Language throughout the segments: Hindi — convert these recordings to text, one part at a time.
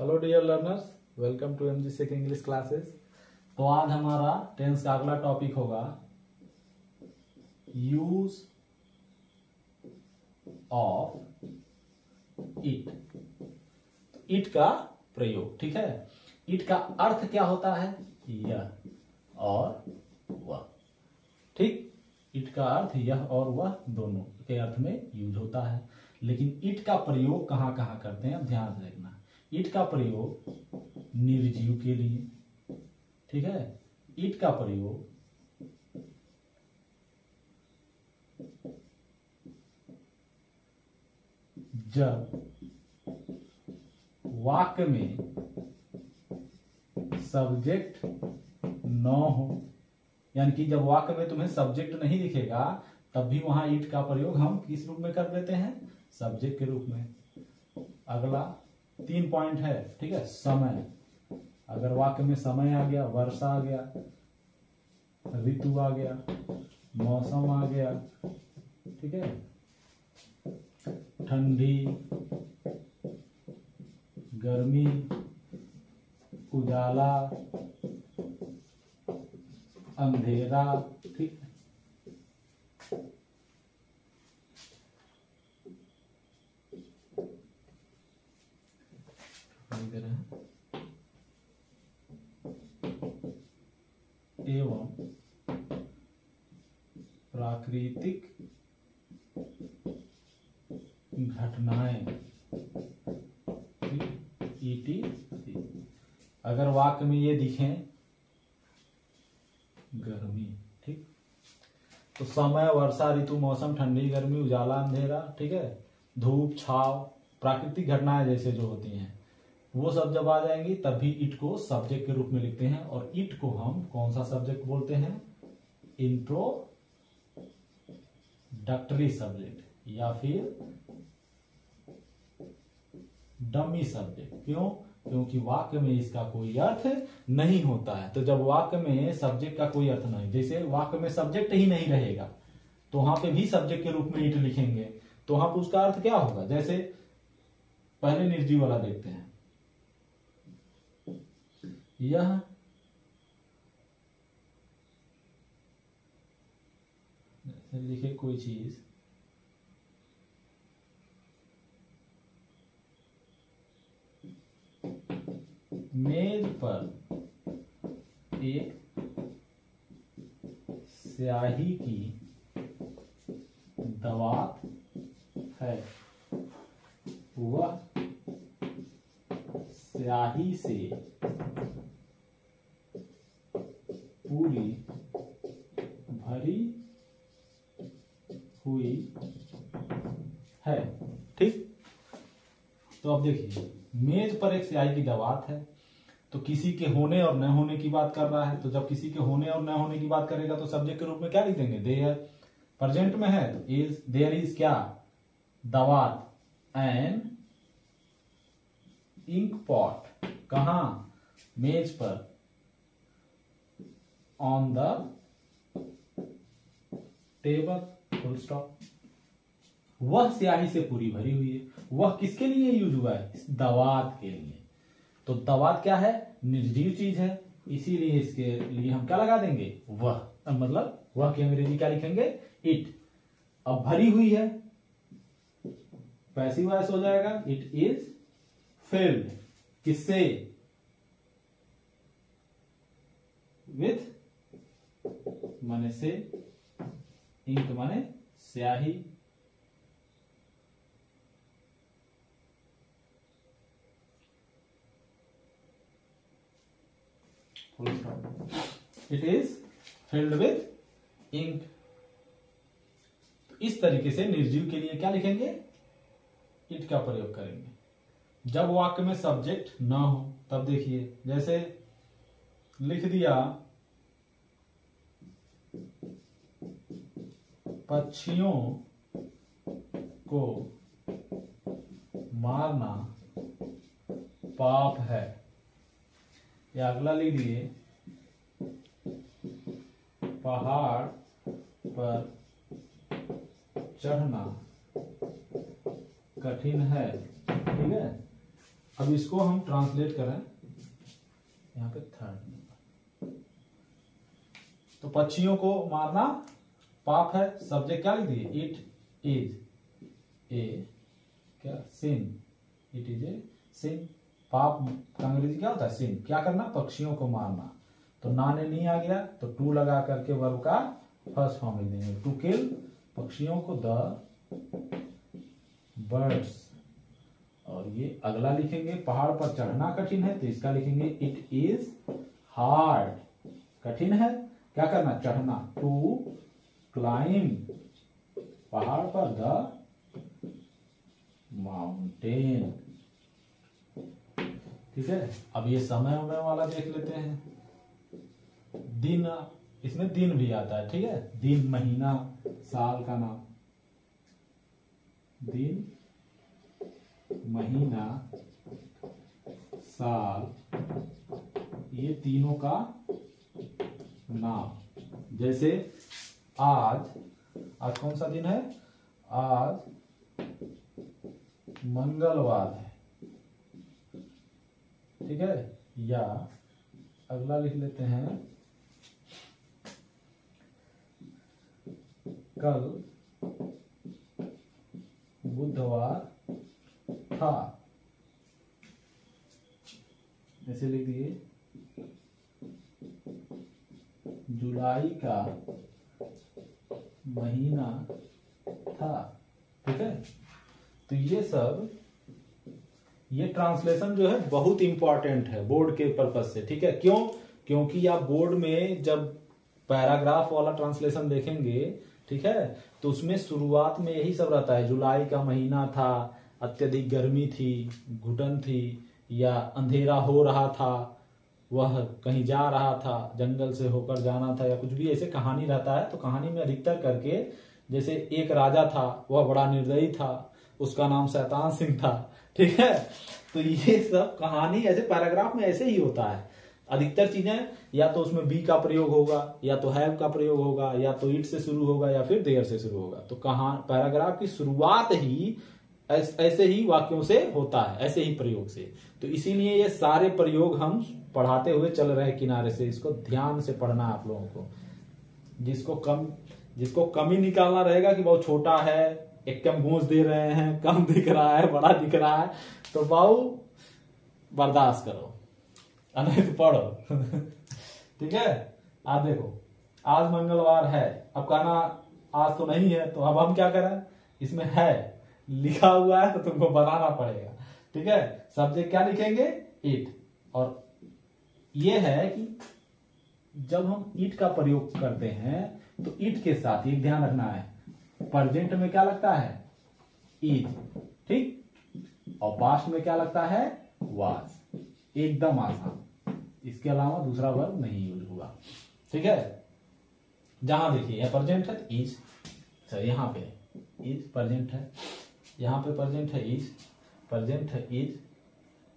Hello dear learners welcome to MG sec English classes तो आज हमारा टेंस का अगला टॉपिक होगा यूज़ ऑफ़ इट इट का प्रयोग, ठीक है? इट का अर्थ क्या होता है? यह और वह, ठीक? इट का अर्थ यह और वह दोनों के अर्थ में यूज़ होता है। लेकिन इट का प्रयोग कहाँ कहाँ करते हैं? ध्यान से देखना। ईट का प्रयोग निर्जीव के लिए, ठीक है? ईट का प्रयोग जब वाक्य में सब्जेक्ट न हो, यानी कि जब वाक्य में तुम्हें सब्जेक्ट नहीं दिखेगा, तब भी वहाँ ईट का प्रयोग हम किस रूप में कर देते हैं? सब्जेक्ट के रूप में। अगला तीन पॉइंट है, ठीक है? समय। अगर वाक्य में समय आ गया, वर्षा आ गया, ऋतु आ गया, मौसम आ गया, ठीक है? ठंडी, गर्मी, उजाला, अंधेरा, ठीक है दे रहे हैं। एवं प्राकृतिक घटनाएँ। ईटी अगर वाक्य में ये दिखे, गर्मी, ठीक? तो समय, वर्षा, ऋतु, मौसम, ठंडी, गर्मी, उजाला, अंधेरा, ठीक है? धूप, छाव, प्राकृतिक घटनाएँ जैसे जो होती हैं। वो सब जब आ जाएँगी तब भी इट को सब्जेक्ट के रूप में लिखते हैं। और इट को हम कौन सा सब्जेक्ट बोलते हैं? इंट्रो डक्टरी सब्जेक्ट या फिर डमी सब्जेक्ट क्यों? क्योंकि वाक्य में इसका कोई अर्थ नहीं होता है। तो जब वाक्य में सब्जेक्ट का कोई अर्थ नहीं, जैसे वाक्य में सब्जेक्ट ही नहीं रहेगा तो वहाँ पे भी सब्जेक्ट के रूप में इट लिखेंगे। तो वहाँ पर उसका अर्थ क्या होगा? जैसे पहले निर्जीव वाला देखते हैं। यह लिखे कोई चीज़। मेज पर एक स्याही की दवात है। वह स्याही से है। ठीक? तो अब देखिए, मेज पर एक स्याही की दवात है तो किसी के होने और न होने की बात कर रहा है तो जब किसी के होने और न होने की बात करेगा तो सब्जेक्ट के रूप में क्या लिख देंगे देयर प्रेजेंट में है इज़ देयर इज़ क्या? दवात। एंड इंक पॉट कहा? मेज पर। On the table full stop वह स्याही से पूरी भरी हुई है। वह किसके लिए यूज़ हुआ है? दवात के लिए। तो दवात क्या है? निर्जीव चीज़ है। इसीलिए इसके लिए हम क्या लगा देंगे? वह। मतलब वह की अंग्रेज़ी क्या लिखेंगे? इट। अब भरी हुई है। पैसिव वॉइस हो जाएगा। इट इज़ फिल्ड किससे? विथ, माने से, इंक माने स्याही। It is filled with ink इस तरीके से निर्जीव के लिए क्या लिखेंगे? इट का प्रयोग करेंगे। जब वाक्य में सब्जेक्ट ना हो, तब देखिए, जैसे लिख दिया, पक्षियों को मारना पाप है। या अगला लिख दिए। पहाड़ पर चढ़ना कठिन है, ठीक है? अब इसको हम ट्रांसलेट करें। यहाँ पे थर्ड तो पक्षियों को मारना पाप है। सब्जेक्ट क्या लिख दिए? इट इज़ ए क्या? सिन इट इज़ ए सिन पाप का अंग्रेज़ी क्या होता है? सिन क्या करना? पक्षियों को मारना। तो ना ने नहीं आ गया तो टू लगा करके वर्ब का फ़र्स्ट फॉर्म लिख देंगे। टू किल, पक्षियों को द बर्ड्स। और ये अगला लिखेंगे, पहाड़ पर चढ़ना कठिन है तो इसका लिखेंगे इट इज़ हार्ड कठिन है, क्या करना? चढ़ना। टू क्लाइंब पहाड़ पर द माउंटेन। ठीक है? अब ये समय उमय वाला देख लेते हैं। दिन, इसमें दिन भी आता है, ठीक है? दिन, महीना, साल का नाम। दिन, महीना, साल, ये तीनों का नाम। जैसे आज आज कौन सा दिन है? आज मंगलवार है। ठीक है? या अगला लिख लेते हैं। कल बुधवार था ऐसे लिख दिए जुलाई का महीना था ठीक है तो ये सब ये ट्रांसलेशन जो है बहुत इंपॉर्टेंट है बोर्ड के पर्पज से, ठीक है? क्यों? क्योंकि आप बोर्ड में जब पैराग्राफ वाला ट्रांसलेशन देखेंगे, ठीक है? तो उसमें शुरुआत में यही सब रहता है। जुलाई का महीना था, अत्यधिक गर्मी थी, घुटन थी, या अंधेरा हो रहा था, वह कहीं जा रहा था, जंगल से होकर जाना था, या कुछ भी ऐसे कहानी रहता है तो कहानी में अधिकतर करके, जैसे एक राजा था, वह बड़ा निर्दयी था, उसका नाम शैतान सिंह था ठीक है? तो ये सब कहानी ऐसे पैराग्राफ में ऐसे ही होता है। अधिकतर चीज़ें या तो उसमें बी का प्रयोग होगा, या तो हैव का प्रयोग होगा, या तो इट से शुरू होगा, या फिर देयर से शुरू होगा। तो कहा, पैराग्राफ की शुरुआत ही ऐसे ही वाक्यों से होता है, ऐसे ही प्रयोग से। तो इसीलिए ये सारे प्रयोग हम पढ़ाते हुए चल रहे किनारे से। इसको ध्यान से पढ़ना आप लोगों को। जिसको कम, जिसको कमी निकालना रहेगा कि बहुत छोटा है एक कम गूंज दे रहे हैं, कम दिख रहा है, बड़ा दिख रहा है। तो बाऊ बर्दाश्त करो। नहीं तो पढ़ो। ठीक है? आज देखो, आज मंगलवार है। अब कहना, आज तो नहीं है तो अब हम क्या करें? इसमें है। लिखा हुआ है तो तुमको बनाना पड़ेगा। ठीक है? सब्जेक्ट क्या लिखेंगे? इट और ये है कि जब हम ईट का प्रयोग करते हैं तो ईट के साथ ये ध्यान रखना है। प्रजेंट में क्या लगता है? इज़ ठीक? और पास्ट में क्या लगता है? वाज एकदम आसान। इसके अलावा दूसरा वर्ग नहीं यूज़ हुआ ठीक है? जहाँ देखिए, यह प्रेजेंट है इज़ अच्छा यहाँ पे इज़ प्रेजेंट है। यहाँ पे प्रजेंट है इज़ प्रेजेंट है इज़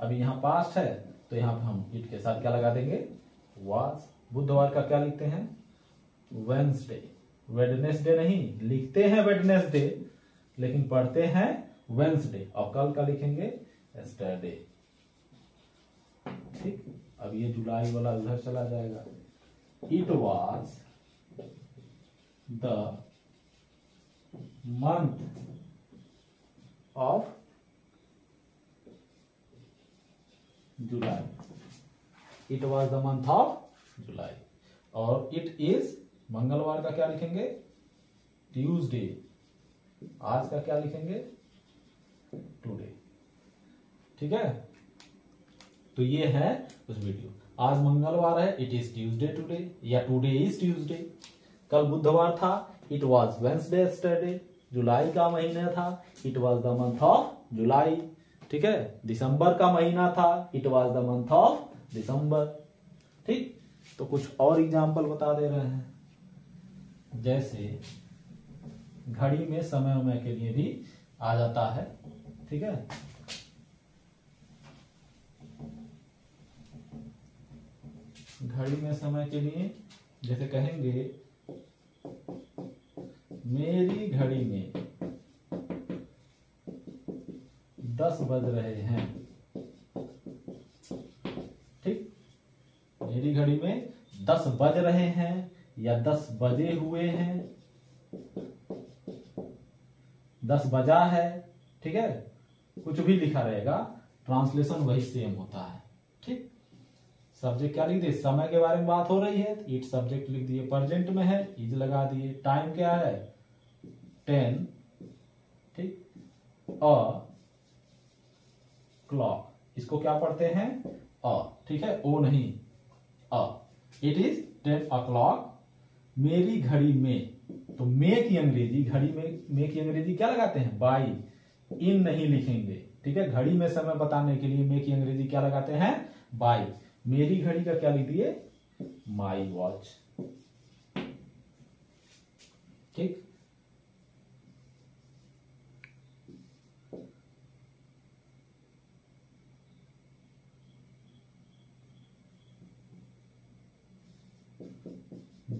अभी यहाँ पास्ट है तो यहाँ पे हम इट के साथ क्या लगा देंगे? वाज बुधवार का क्या लिखते हैं? वेंसडे वेडनेसडे नहीं, लिखते हैं वेडनेसडे लेकिन पढ़ते हैं वेंसडे और कल का लिखेंगे एस्टरडे ठीक? अब ये जुलाई वाला उधर चला जाएगा। It was the month of July it was the month of July और इट इज़ मंगलवार का क्या लिखेंगे? ट्यूसडे। आज का क्या लिखेंगे? टुडे। ठीक है? तो ये है उस वीडियो। आज मंगलवार है इट इज़ ट्यूसडे टुडे या टुडे इज़ ट्यूसडे कल बुधवार था इट वॉज़ वेंसडे स्टरडे जुलाई का महीना था it was the month of July ठीक है? दिसंबर का महीना था it was the month of December ठीक? तो कुछ और एग्ज़ाम्पल बता दे रहे हैं। जैसे घड़ी में समय उमय के लिए भी आ जाता है, ठीक है? घड़ी में समय के लिए जैसे कहेंगे, मेरी घड़ी में दस बज रहे हैं, ठीक? मेरी घड़ी में दस बज रहे हैं या दस बजे हुए हैं। दस बजा है, ठीक है? कुछ भी लिखा रहेगा, ट्रांसलेशन वही सेम होता है, ठीक? सब्जेक्ट क्या लिख दिए? समय के बारे में बात हो रही है इट सब्जेक्ट लिख दिए प्रेजेंट में है इज़ लगा दिए। टाइम क्या है? टेन ठीक? अ क्लॉक इसको क्या पढ़ते हैं? अ ठीक है? ओ नहीं uh it is ten o'clock मेरी घड़ी में तो मे की अंग्रेज़ी, घड़ी में मे की अंग्रेज़ी क्या लगाते हैं? बाई इन नहीं लिखेंगे, ठीक है? घड़ी में समय बताने के लिए मे की अंग्रेज़ी क्या लगाते हैं? बाई मेरी घड़ी का क्या लिख दिए माई वॉच ठीक?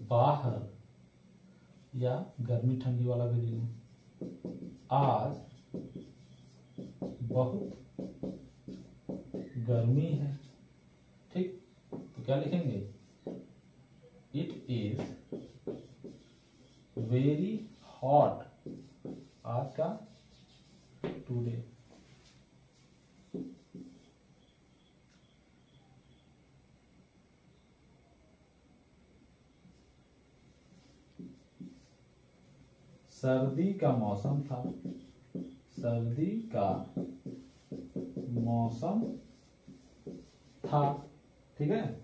बाहर या गर्मी ठंडी वाला भी लिख आज बहुत गर्मी है, ठीक? तो क्या लिखेंगे? इट इज़ वेरी हॉट आज का टूडे सर्दी का मौसम था। सर्दी का मौसम था। ठीक है?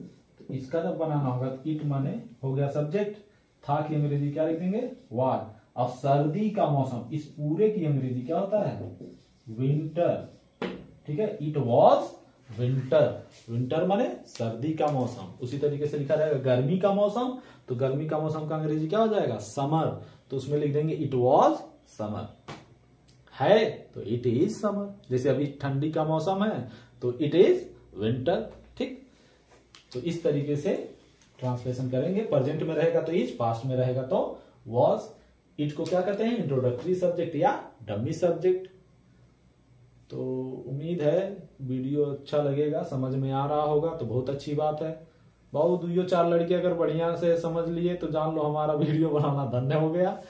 इसका जब बनाना होगा तो इट माने हो गया सब्जेक्ट था की अंग्रेज़ी क्या लिख देंगे? वार अब सर्दी का मौसम, इस पूरे की अंग्रेज़ी क्या होता है? विंटर ठीक है? इट वॉज़ विंटर विंटर माने सर्दी का मौसम। उसी तरीके से लिखा जाएगा गर्मी का मौसम। तो गर्मी का मौसम का अंग्रेज़ी क्या हो जाएगा? समर तो उसमें लिख देंगे इट वॉज़ समर है तो इट इज़ समर जैसे अभी ठंडी का मौसम है तो इट इज़ विंटर ठीक? तो इस तरीके से ट्रांसलेशन करेंगे। प्रेजेंट में रहेगा तो इज़ पास्ट में रहेगा तो वॉज़ इट को क्या कहते हैं? इंट्रोडक्टरी सब्जेक्ट या डमी सब्जेक्ट तो उम्मीद है वीडियो अच्छा लगेगा, समझ में आ रहा होगा तो बहुत अच्छी बात है। बहुत दुयो चार लड़के अगर बढ़िया से समझ लिए तो जान लो हमारा वीडियो बनाना धन्य हो गया।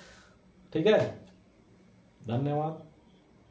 ठीक है? धन्यवाद।